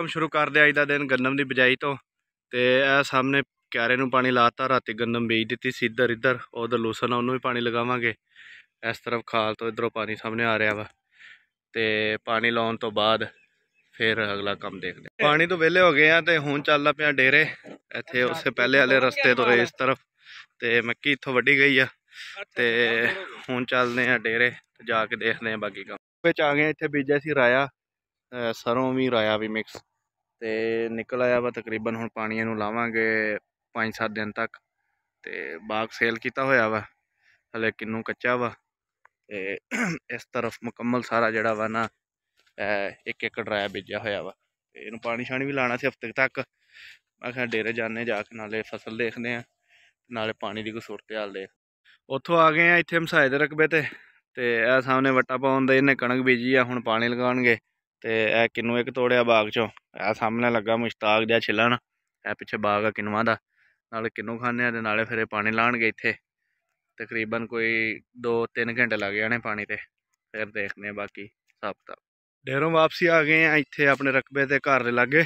ਕੰਮ ਸ਼ੁਰੂ ਕਰਦੇ ਅੱਜ ਦਾ ਦਿਨ ਗੰਦਮ ਦੀ ਬਿਜਾਈ ਤੋਂ। ਤੇ ਇਹ ਸਾਹਮਣੇ ਕਿਆਰੇ ਨੂੰ ਪਾਣੀ ਲਾਤਾ ਰਾਤੀ ਗੰਦਮ ਬੀਜ ਦਿੱਤੀ ਸੀ ਇੱਧਰ ਇੱਧਰ ਉਧਰ ਲੂਸਨ ਆ, ਉਹਨੂੰ ਵੀ ਪਾਣੀ ਲਗਾਵਾਂਗੇ। ਇਸ ਤਰਫ ਖਾਲ ਤੋਂ ਇਧਰੋਂ ਪਾਣੀ ਸਾਹਮਣੇ ਆ ਰਿਹਾ ਵਾ। ਤੇ ਪਾਣੀ ਲਾਉਣ ਤੋਂ ਬਾਅਦ ਫਿਰ ਅਗਲਾ ਕੰਮ ਦੇਖਦੇ ਪਾਣੀ ਤੋਂ ਵਿਹਲੇ ਹੋ ਗਏ ਆ ਤੇ ਹੁਣ ਚੱਲਦਾ ਪਿਆ ਡੇਰੇ। ਇੱਥੇ ਉਸੇ ਪਹਿਲੇ ਵਾਲੇ ਰਸਤੇ ਤੋਂ ਇਸ ਤਰਫ। ਤੇ ਮੱਕੀ ਇੱਥੋਂ ਵੱਢੀ ਗਈ ਆ। ਤੇ ਹੁਣ ਚੱਲਦੇ ਆ ਡੇਰੇ ਤੇ ਜਾ ਕੇ ਦੇਖਦੇ ਆ ਬਾਕੀ ਕੰਮ। ਵਿੱਚ ਆ ਗਏ ਇੱਥੇ ਬੀਜਿਆ ਸੀ ਰਾਇਆ। ਸਰੋਂ ਵੀ ਰਾਇਆ ਵੀ ਮਿਕਸ ਤੇ ਨਿਕਲ ਆਇਆ ਵਾ ਤਕਰੀਬਨ ਹੁਣ ਪਾਣੀ ਇਹਨੂੰ ਲਾਵਾਂਗੇ 5-7 ਦਿਨ ਤੱਕ। ਤੇ ਬਾਗ ਸੇਲ ਕੀਤਾ ਹੋਇਆ ਵਾ, ਹਲੇ ਕਿੰਨੂ ਕੱਚਾ ਵਾ। ਤੇ ਇਸ ਤਰਫ ਮੁਕੰਮਲ ਸਾਰਾ ਜਿਹੜਾ ਵਾ ਨਾ ਇੱਕ ਇੱਕ ਡਰਾਇਆ ਬੀਜਿਆ ਹੋਇਆ ਵਾ। ਤੇ ਇਹਨੂੰ ਪਾਣੀ ਛਾਣੀ ਵੀ ਲਾਣਾ ਸੀ ਹਫ਼ਤੇ ਤੱਕ। ਮੈਂ ਕਿਹਾ ਡੇਰੇ ਜਾਣੇ ਜਾ ਕੇ ਨਾਲੇ ਫਸਲ ਦੇਖਦੇ ਆ, ਨਾਲੇ ਪਾਣੀ ਦੀ ਕੋਈ ਸੂਰਤ ਹਾਲ ਦੇਖ। ਉੱਥੋਂ ਆ ਗਏ ਆ ਇੱਥੇ ਮਸਾਏ ਦੇ ਰਕਬੇ ਤੇ ਤੇ ਇਹ ਸਾਹਮਣੇ ਵੱਟਾ ਪਾਉਣ ਦੇ ਇਹਨੇ ਕਣਕ ਬੀਜੀ ਆ, ਹੁਣ ਪਾਣੀ ਲਗਾਉਣਗੇ। ਤੇ ਇਹ ਕਿੰਨੂ ਇੱਕ ਤੋੜਿਆ ਬਾਗ ਚੋਂ। ਇਹ ਸਾਹਮਣੇ ਲੱਗਾ ਮੁਸ਼ਤਾਕ ਜਿਹਾ ਛਿਲਣ। ਇਹ ਪਿੱਛੇ ਬਾਗ ਆ ਕਿੰਨੂਆਂ ਦਾ। ਨਾਲੇ ਕਿੰਨੂ ਖਾਣੇ ਆ ਤੇ ਨਾਲੇ ਫਿਰ ਇਹ ਪਾਣੀ ਲਾਣਗੇ ਇੱਥੇ। ਤਕਰੀਬਨ ਕੋਈ 2-3 ਘੰਟੇ ਲੱਗ ਜਾਣੇ ਪਾਣੀ ਤੇ। ਫਿਰ ਦੇਖਦੇ ਆ ਬਾਕੀ ਹਿਸਾਬ ਕਿਤਾਬ। ਡੇਰੋਂ ਵਾਪਸੀ ਆ ਗਏ ਆ ਇੱਥੇ ਆਪਣੇ ਰਕਬੇ ਤੇ ਘਰ ਦੇ ਲਾਗੇ।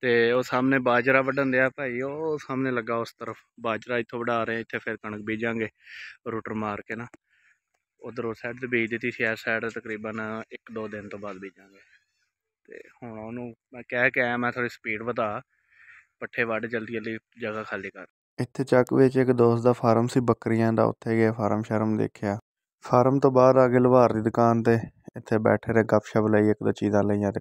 ਤੇ ਉਹ ਸਾਹਮਣੇ ਬਾਜਰਾ ਵੱਢਣ ਦਿਆ ਭਾਈ। ਉਹ ਸਾਹਮਣੇ ਲੱਗਾ ਉਸ ਤਰਫ। ਬਾਜਰਾ ਇੱਥੋਂ ਵਢਾ ਰਹੇ ਇੱਥੇ ਫਿਰ ਕਣਕ ਬੀਜਾਂਗੇ। ਰੂਟਰ ਮਾਰ ਕੇ ਨਾ। ਉਧਰ ਉਸ ਸਾਈਡ ਤੇ ਬੀਜ ਦਿੱਤੀ ਸੀ ਇਸ ਸਾਈਡ ਤਕਰੀਬਨ 1-2 ਦਿਨ ਤੋਂ ਬਾਅਦ ਬੀਜਾਂਗੇ ਤੇ ਹੁਣ ਉਹਨੂੰ ਮੈਂ ਕਹਿ ਕੇ ਆਇਆ, ਮੈਂ ਥੋੜੀ ਸਪੀਡ ਵਧਾ, ਪੱਠੇ ਵੱਢ ਜਲਦੀ ਜਲਦੀ ਜਗ੍ਹਾ ਖਾਲੀ ਕਰ। ਇੱਥੇ ਚੱਕ ਵਿੱਚ ਇੱਕ ਦੋਸਤ ਦਾ ਫਾਰਮ ਸੀ ਬੱਕਰੀਆਂ ਦਾ, ਉੱਥੇ ਗਏ ਫਾਰਮ ਸ਼ਰਮ ਦੇਖਿਆ। ਫਾਰਮ ਤੋਂ ਬਾਅਦ ਆ ਗਏ ਲੁਹਾਰ ਦੀ ਦੁਕਾਨ ਤੇ, ਇੱਥੇ ਬੈਠੇ ਰਹੇ, ਗੱਪਸ਼ਪ ਲਈ ਇੱਕ ਦੋ ਚੀਜ਼ਾਂ ਲਈਆਂ ਤੇ